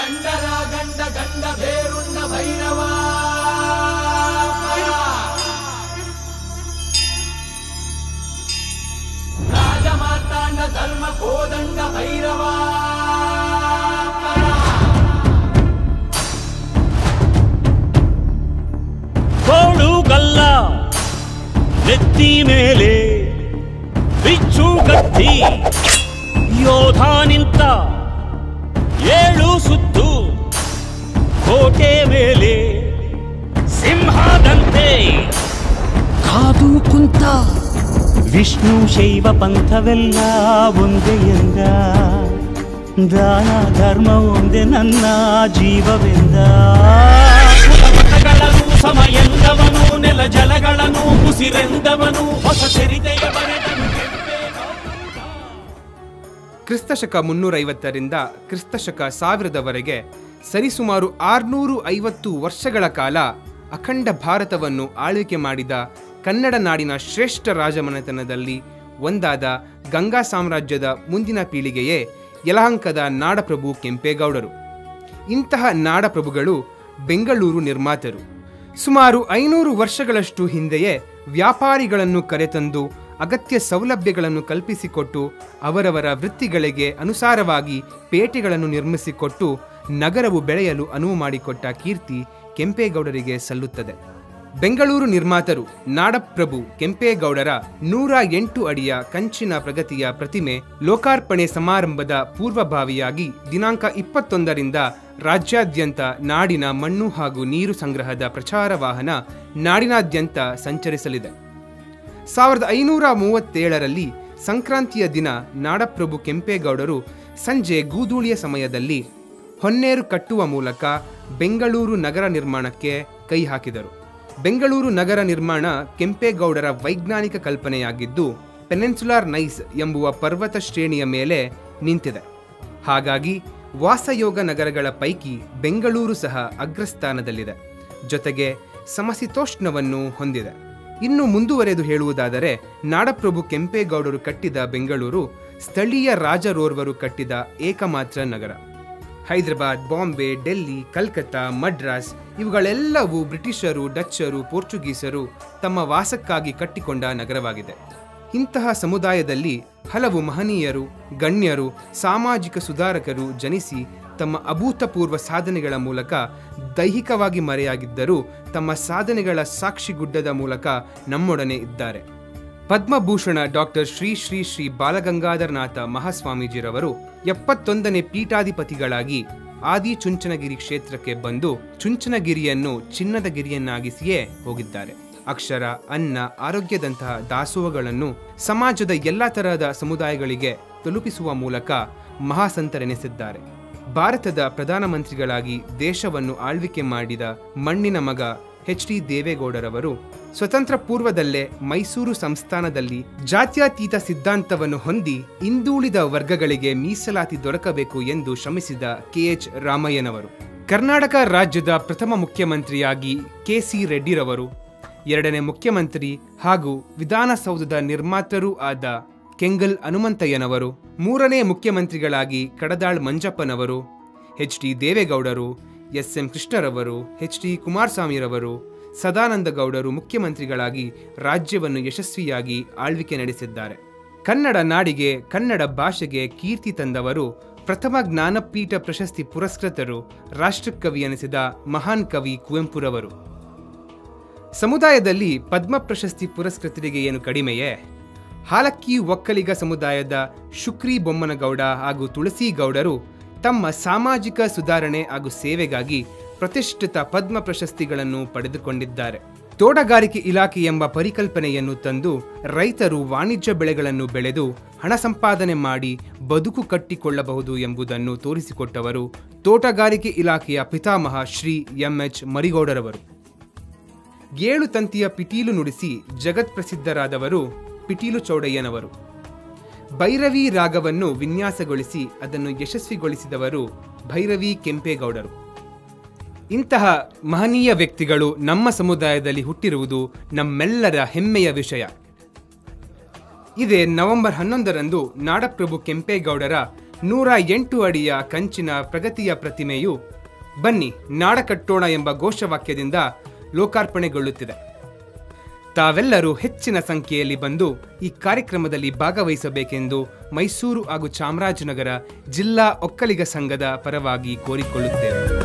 ಗಂಡರ ಗಂಡ ಗಂಡ ಬೇರುಣ್ಣ ಭೈರವ. ರಾಜ ಮಾತಾಂಡ ಧರ್ಮ ಕೋದಂಡ ಭೈರವ. ಗಲ್ಲ ನೆತ್ತಿ ಮೇಲೆ ಬಿಚ್ಚು ಗತ್ತಿ ಯೋಧ ನಿಂತ ಏಳು ಸುತ್ತು ಕೋಟೆ ಮೇಲೆ ಸಿಂಹದಂತೆ. ಕಾದು ಕುಂತ. ವಿಷ್ಣು ಶೈವ ಪಂಥವೆಲ್ಲ ಒಂದೇ ಎಂದ. ದಾನ ಧರ್ಮ ಒಂದೇ ನನ್ನ ಜೀವವೆಂದ. ಸಮ ಎಂದವನು ನೆಲ ಜಲಗಳನ್ನು ಉಸಿರೆಂದವನು ಹೊಸ ಚರಿತೆಯ ಕ್ರಿಸ್ತಶಕ ಮುನ್ನೂರೈವತ್ತರಿಂದ ಕ್ರಿಸ್ತಶಕ ಸಾವಿರದವರೆಗೆ ಸರಿಸುಮಾರು ಆರುನೂರು ಐವತ್ತು ವರ್ಷಗಳ ಕಾಲ ಅಖಂಡ ಭಾರತವನ್ನು ಆಳ್ವಿಕೆ ಮಾಡಿದ ಕನ್ನಡ ನಾಡಿನ ಶ್ರೇಷ್ಠ ರಾಜಮನೆತನದಲ್ಲಿ ಒಂದಾದ ಗಂಗಾ ಸಾಮ್ರಾಜ್ಯದ ಮುಂದಿನ ಪೀಳಿಗೆಯೇ ಯಲಹಂಕದ ನಾಡಪ್ರಭು ಕೆಂಪೇಗೌಡರು. ಇಂತಹ ನಾಡಪ್ರಭುಗಳು ಬೆಂಗಳೂರು ನಿರ್ಮಾತರು. ಸುಮಾರು ಐನೂರು ವರ್ಷಗಳಷ್ಟು ಹಿಂದೆಯೇ ವ್ಯಾಪಾರಿಗಳನ್ನು ಕರೆತಂದು ಅಗತ್ಯ ಸೌಲಭ್ಯಗಳನ್ನು ಕಲ್ಪಿಸಿಕೊಟ್ಟು ಅವರವರ ವೃತ್ತಿಗಳಿಗೆ ಅನುಸಾರವಾಗಿ ಪೇಟೆಗಳನ್ನು ನಿರ್ಮಿಸಿಕೊಟ್ಟು ನಗರವು ಬೆಳೆಯಲು ಅನುವು ಮಾಡಿಕೊಟ್ಟ ಕೀರ್ತಿ ಕೆಂಪೇಗೌಡರಿಗೆ ಸಲ್ಲುತ್ತದೆ. ಬೆಂಗಳೂರು ನಿರ್ಮಾತರು ನಾಡಪ್ರಭು ಕೆಂಪೇಗೌಡರ ನೂರ ಎಂಟು ಅಡಿಯ ಕಂಚಿನ ಪ್ರಗತಿಯ ಪ್ರತಿಮೆ ಲೋಕಾರ್ಪಣೆ ಸಮಾರಂಭದ ಪೂರ್ವಭಾವಿಯಾಗಿ ದಿನಾಂಕ ಇಪ್ಪತ್ತೊಂದರಿಂದ ರಾಜ್ಯಾದ್ಯಂತ ನಾಡಿನ ಮಣ್ಣು ಹಾಗೂ ನೀರು ಸಂಗ್ರಹದ ಪ್ರಚಾರ ವಾಹನ ನಾಡಿನಾದ್ಯಂತ ಸಂಚರಿಸಲಿದೆ. ಸಾವಿರದ ಐನೂರ ಮೂವತ್ತೇಳರಲ್ಲಿ ಸಂಕ್ರಾಂತಿಯ ದಿನ ನಾಡಪ್ರಭು ಕೆಂಪೇಗೌಡರು ಸಂಜೆ ಗೂದೂಳಿಯ ಸಮಯದಲ್ಲಿ ಹೊನ್ನೇರು ಕಟ್ಟುವ ಮೂಲಕ ಬೆಂಗಳೂರು ನಗರ ನಿರ್ಮಾಣಕ್ಕೆ ಕೈ ಹಾಕಿದರು. ಬೆಂಗಳೂರು ನಗರ ನಿರ್ಮಾಣ ಕೆಂಪೇಗೌಡರ ವೈಜ್ಞಾನಿಕ ಕಲ್ಪನೆಯಾಗಿದ್ದು, ಪೆನೆನ್ಸುಲಾರ್ ನೈಸ್ ಎಂಬುವ ಪರ್ವತ ಶ್ರೇಣಿಯ ಮೇಲೆ ನಿಂತಿದೆ. ಹಾಗಾಗಿ ವಾಸಯೋಗ ನಗರಗಳ ಪೈಕಿ ಬೆಂಗಳೂರು ಸಹ ಅಗ್ರಸ್ಥಾನದಲ್ಲಿದೆ. ಜೊತೆಗೆ ಸಮಶೀತೋಷ್ಣವನ್ನು ಹೊಂದಿದೆ. ಇನ್ನು ಮುಂದುವರೆದು ಹೇಳುವುದಾದರೆ, ನಾಡಪ್ರಭು ಕೆಂಪೇಗೌಡರು ಕಟ್ಟಿದ ಬೆಂಗಳೂರು ಸ್ಥಳೀಯ ರಾಜರೋರ್ವರು ಕಟ್ಟಿದ ಏಕಮಾತ್ರ ನಗರ. ಹೈದರಾಬಾದ್, ಬಾಂಬೆ, ಡೆಲ್ಲಿ, ಕಲ್ಕತ್ತಾ, ಮಡ್ರಾಸ್ ಇವುಗಳೆಲ್ಲವೂ ಬ್ರಿಟಿಷರು, ಡಚ್ಚರು, ಪೋರ್ಚುಗೀಸರು ತಮ್ಮ ವಾಸಕ್ಕಾಗಿ ಕಟ್ಟಿಕೊಂಡ ನಗರವಾಗಿದೆ. ಇಂತಹ ಸಮುದಾಯದಲ್ಲಿ ಹಲವು ಮಹನೀಯರು, ಗಣ್ಯರು, ಸಾಮಾಜಿಕ ಸುಧಾರಕರು ಜನಿಸಿ ತಮ್ಮ ಅಭೂತಪೂರ್ವ ಸಾಧನೆಗಳ ಮೂಲಕ ದೈಹಿಕವಾಗಿ ಮರೆಯಾಗಿದ್ದರೂ ತಮ್ಮ ಸಾಧನೆಗಳ ಸಾಕ್ಷಿಗುಡ್ಡದ ಮೂಲಕ ನಮ್ಮೊಡನೆ ಇದ್ದಾರೆ. ಪದ್ಮಭೂಷಣ ಡಾಕ್ಟರ್ ಶ್ರೀ ಶ್ರೀ ಶ್ರೀ ಬಾಲಗಂಗಾಧರನಾಥ ಮಹಾಸ್ವಾಮೀಜಿರವರು ಎಪ್ಪತ್ತೊಂದನೇ ಪೀಠಾಧಿಪತಿಗಳಾಗಿ ಆದಿ ಚುಂಚನಗಿರಿ ಕ್ಷೇತ್ರಕ್ಕೆ ಬಂದು ಚುಂಚನಗಿರಿಯನ್ನು ಚಿನ್ನದ ಗಿರಿಯನ್ನಾಗಿಸಿಯೇ ಹೋಗಿದ್ದಾರೆ. ಅಕ್ಷರ, ಅನ್ನ, ಆರೋಗ್ಯದಂತಹ ದಾಸೋಹಗಳನ್ನು ಸಮಾಜದ ಎಲ್ಲ ತರಹದ ಸಮುದಾಯಗಳಿಗೆ ತಲುಪಿಸುವ ಮೂಲಕ ಮಹಾಸಂತರೆನಿಸಿದ್ದಾರೆ. ಭಾರತದ ಪ್ರಧಾನಮಂತ್ರಿಗಳಾಗಿ ದೇಶವನ್ನು ಆಳ್ವಿಕೆ ಮಾಡಿದ ಮಣ್ಣಿನ ಮಗ ಎಚ್ ಡಿ ದೇವೇಗೌಡರವರು ಸ್ವತಂತ್ರ ಪೂರ್ವದಲ್ಲೇ ಮೈಸೂರು ಸಂಸ್ಥಾನದಲ್ಲಿ ಜಾತ್ಯತೀತ ಸಿದ್ಧಾಂತವನ್ನು ಹೊಂದಿ ಹಿಂದುಳಿದ ವರ್ಗಗಳಿಗೆ ಮೀಸಲಾತಿ ದೊರಕಬೇಕು ಎಂದು ಶ್ರಮಿಸಿದ ಕೆಎಚ್ ರಾಮಯ್ಯನವರು. ಕರ್ನಾಟಕ ರಾಜ್ಯದ ಪ್ರಥಮ ಮುಖ್ಯಮಂತ್ರಿಯಾಗಿ ಕೆಸಿ ರೆಡ್ಡಿರವರು, ಎರಡನೇ ಮುಖ್ಯಮಂತ್ರಿ ಹಾಗೂ ವಿಧಾನಸೌಧದ ನಿರ್ಮಾತರೂ ಆದ ಕೆಂಗಲ್ ಹನುಮಂತಯ್ಯನವರು, ಮೂರನೇ ಮುಖ್ಯಮಂತ್ರಿಗಳಾಗಿ ಕಡದಾಳ್ ಮಂಜಪ್ಪನವರು, ಎಚ್ ಡಿ ದೇವೇಗೌಡರು ಎಸ್ ಎಂ ಕೃಷ್ಣರವರು, ಎಚ್ ಡಿ ಕುಮಾರಸ್ವಾಮಿರವರು, ಸದಾನಂದ ಗೌಡರು ಮುಖ್ಯಮಂತ್ರಿಗಳಾಗಿ ರಾಜ್ಯವನ್ನು ಯಶಸ್ವಿಯಾಗಿ ಆಳ್ವಿಕೆ ನಡೆಸಿದ್ದಾರೆ. ಕನ್ನಡ ನಾಡಿಗೆ, ಕನ್ನಡ ಭಾಷೆಗೆ ಕೀರ್ತಿ ತಂದವರು ಪ್ರಥಮ ಜ್ಞಾನಪೀಠ ಪ್ರಶಸ್ತಿ ಪುರಸ್ಕೃತರು ರಾಷ್ಟ್ರಕವಿ ಎನಿಸಿದ ಮಹಾನ್ ಕವಿ ಕುವೆಂಪುರವರು. ಸಮುದಾಯದಲ್ಲಿ ಪದ್ಮ ಪ್ರಶಸ್ತಿ ಪುರಸ್ಕೃತರಿಗೆ ಏನು ಕಡಿಮೆಯೇ? ಹಾಲಕ್ಕಿ ಒಕ್ಕಲಿಗ ಸಮುದಾಯದ ಶುಕ್ರಿ ಬೊಮ್ಮನಗೌಡ ಹಾಗೂ ತುಳಸಿ ಗೌಡರು ತಮ್ಮ ಸಾಮಾಜಿಕ ಸುಧಾರಣೆ ಹಾಗೂ ಸೇವೆಗಾಗಿ ಪ್ರತಿಷ್ಠಿತ ಪದ್ಮ ಪ್ರಶಸ್ತಿಗಳನ್ನು ಪಡೆದುಕೊಂಡಿದ್ದಾರೆ. ತೋಟಗಾರಿಕೆ ಇಲಾಖೆ ಎಂಬ ಪರಿಕಲ್ಪನೆಯನ್ನು ತಂದು ರೈತರು ವಾಣಿಜ್ಯ ಬೆಳೆಗಳನ್ನು ಬೆಳೆದು ಹಣ ಸಂಪಾದನೆ ಮಾಡಿ ಬದುಕು ಕಟ್ಟಿಕೊಳ್ಳಬಹುದು ಎಂಬುದನ್ನು ತೋರಿಸಿಕೊಟ್ಟವರು ತೋಟಗಾರಿಕೆ ಇಲಾಖೆಯ ಪಿತಾಮಹ ಶ್ರೀ ಎಂಎಚ್ ಮರಿಗೌಡರವರು. ಏಳು ತಂತಿಯ ಪಿಟೀಲು ನುಡಿಸಿ ಜಗತ್ಪ್ರಸಿದ್ಧರಾದವರು ಪಿಟೀಲು ಚೌಡಯ್ಯನವರು. ಭೈರವಿ ರಾಗವನ್ನು ವಿನ್ಯಾಸಗೊಳಿಸಿ ಅದನ್ನು ಯಶಸ್ವಿಗೊಳಿಸಿದವರು ಭೈರವಿ ಕೆಂಪೇಗೌಡರು. ಇಂತಹ ಮಹನೀಯ ವ್ಯಕ್ತಿಗಳು ನಮ್ಮ ಸಮುದಾಯದಲ್ಲಿ ಹುಟ್ಟಿರುವುದು ನಮ್ಮೆಲ್ಲರ ಹೆಮ್ಮೆಯ ವಿಷಯ. ಇದೇ ನವೆಂಬರ್ ಹನ್ನೊಂದರಂದು ನಾಡಪ್ರಭು ಕೆಂಪೇಗೌಡರ ನೂರ ಎಂಟು ಅಡಿಯ ಕಂಚಿನ ಪ್ರಗತಿಯ ಪ್ರತಿಮೆಯು ಬನ್ನಿ ನಾಡ ಕಟ್ಟೋಣ ಎಂಬ ಘೋಷವಾಕ್ಯದಿಂದ ಲೋಕಾರ್ಪಣೆಗೊಳ್ಳುತ್ತಿದೆ. ತಾವೆಲ್ಲರೂ ಹೆಚ್ಚಿನ ಸಂಖ್ಯೆಯಲ್ಲಿ ಬಂದು ಈ ಕಾರ್ಯಕ್ರಮದಲ್ಲಿ ಭಾಗವಹಿಸಬೇಕೆಂದು ಮೈಸೂರು ಹಾಗೂ ಚಾಮರಾಜನಗರ ಜಿಲ್ಲಾ ಒಕ್ಕಲಿಗ ಸಂಘದ ಪರವಾಗಿ ಕೋರಿಕೊಳ್ಳುತ್ತೇವೆ.